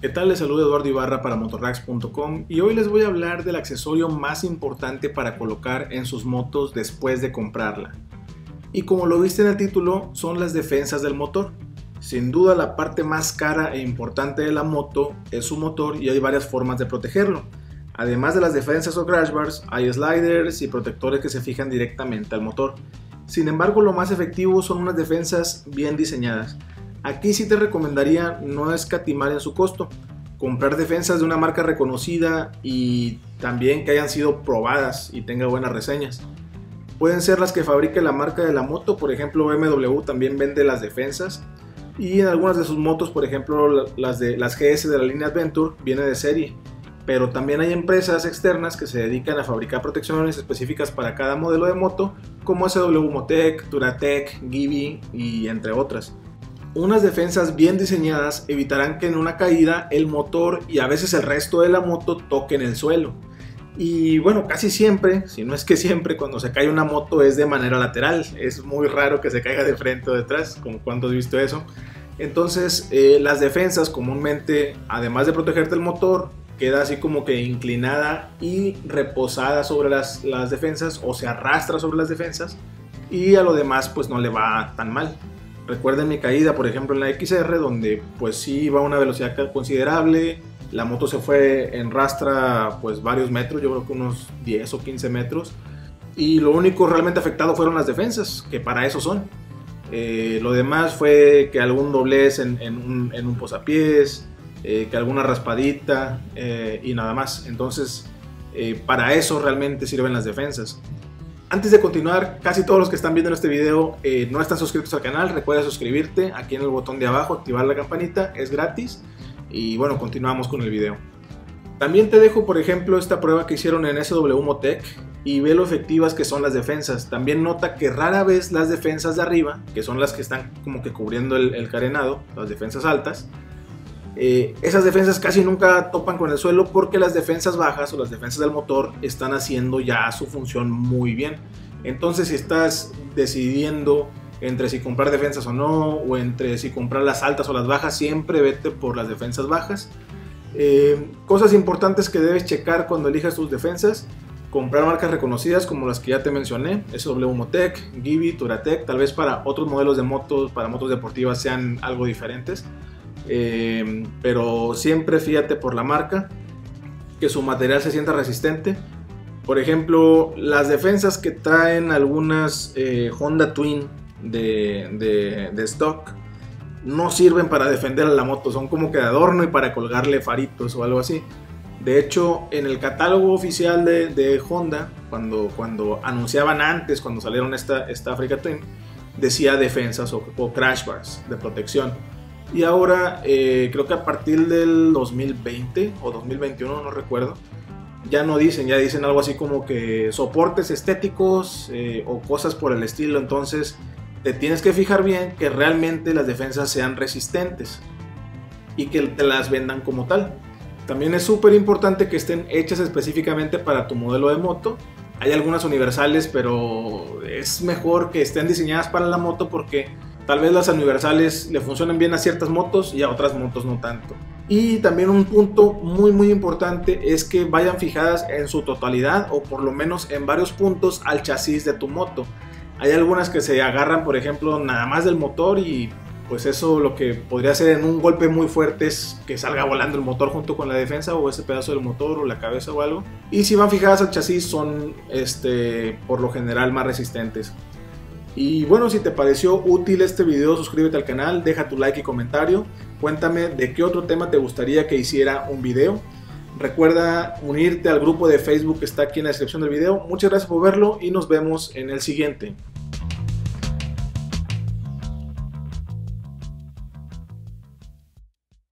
¿Qué tal? Les saluda Eduardo Ibarra para motorracks.com y hoy les voy a hablar del accesorio más importante para colocar en sus motos después de comprarla. Y como lo viste en el título, son las defensas del motor. Sin duda la parte más cara e importante de la moto es su motor y hay varias formas de protegerlo. Además de las defensas o crash bars, hay sliders y protectores que se fijan directamente al motor. Sin embargo, lo más efectivo son unas defensas bien diseñadas. Aquí sí te recomendaría no escatimar en su costo, comprar defensas de una marca reconocida y también que hayan sido probadas y tenga buenas reseñas. Pueden ser las que fabrique la marca de la moto, por ejemplo BMW también vende las defensas y en algunas de sus motos, por ejemplo las de las GS de la línea Adventure, viene de serie. Pero también hay empresas externas que se dedican a fabricar protecciones específicas para cada modelo de moto, como SW Motec, Duratec, Gibi y entre otras. Unas defensas bien diseñadas evitarán que en una caída el motor y a veces el resto de la moto toquen el suelo. Y bueno, casi siempre, si no es que siempre, cuando se cae una moto es de manera lateral. Es muy raro que se caiga de frente o detrás, como cuando has visto eso. Entonces, eh, las defensas comúnmente, además de protegerte el motor, queda así como que inclinada y reposada sobre las, las defensas o se arrastra sobre las defensas y a lo demás pues no le va tan mal. Recuerden mi caída, por ejemplo, en la XR, donde pues sí iba a una velocidad considerable, la moto se fue en rastra pues varios metros, yo creo que unos 10 o 15 metros, y lo único realmente afectado fueron las defensas, que para eso son. Eh, lo demás fue que algún doblez en, un, posapiés, eh, que alguna raspadita eh, y nada más. Entonces, para eso realmente sirven las defensas. Antes de continuar, casi todos los que están viendo este video eh, no están suscritos al canal, recuerda suscribirte aquí en el botón de abajo, activar la campanita, es gratis. Y bueno, continuamos con el video. También te dejo, por ejemplo, esta prueba que hicieron en SW Motec y ve lo efectivas que son las defensas. También nota que rara vez las defensas de arriba, que son las que están como que cubriendo el carenado, las defensas altas, eh, esas defensas casi nunca topan con el suelo porque las defensas bajas o las defensas del motor están haciendo ya su función muy bien. Entonces si estás decidiendo entre si comprar defensas o no, o entre si comprar las altas o las bajas, siempre vete por las defensas bajas. Eh, cosas importantes que debes checar cuando elijas tus defensas. Comprar marcas reconocidas como las que ya te mencioné, SW Motec, Gibi, Turatec, tal vez para otros modelos de motos, para motos deportivas sean algo diferentes. Eh, pero siempre fíjate por la marca, que su material se sienta resistente. Por ejemplo, las defensas que traen algunas eh, Honda Twin de, de, stock no sirven para defender a la moto, son como que de adorno y para colgarle faritos o algo así. De hecho, en el catálogo oficial de, Honda, cuando, cuando anunciaban antes, cuando salieron esta, esta Africa Twin, decía defensas o, o crash bars de protección. Y ahora, eh, creo que a partir del 2020 o 2021, no recuerdo, ya no dicen, ya dicen algo así como que soportes estéticos eh, o cosas por el estilo. Entonces, te tienes que fijar bien que realmente las defensas sean resistentes y que te las vendan como tal. También es súper importante que estén hechas específicamente para tu modelo de moto. Hay algunas universales, pero es mejor que estén diseñadas para la moto porque Tal vez las universales le funcionan bien a ciertas motos y a otras motos no tanto. Y también un punto muy muy importante es que vayan fijadas en su totalidad o por lo menos en varios puntos al chasis de tu moto. Hay algunas que se agarran por ejemplo nada más del motor y pues eso lo que podría hacer en un golpe muy fuerte es que salga volando el motor junto con la defensa o ese pedazo del motor o la cabeza o algo. Y si van fijadas al chasis son este, por lo general más resistentes. Y bueno, si te pareció útil este video, suscríbete al canal, deja tu like y comentario. Cuéntame de qué otro tema te gustaría que hiciera un video. Recuerda unirte al grupo de Facebook que está aquí en la descripción del video. Muchas gracias por verlo y nos vemos en el siguiente.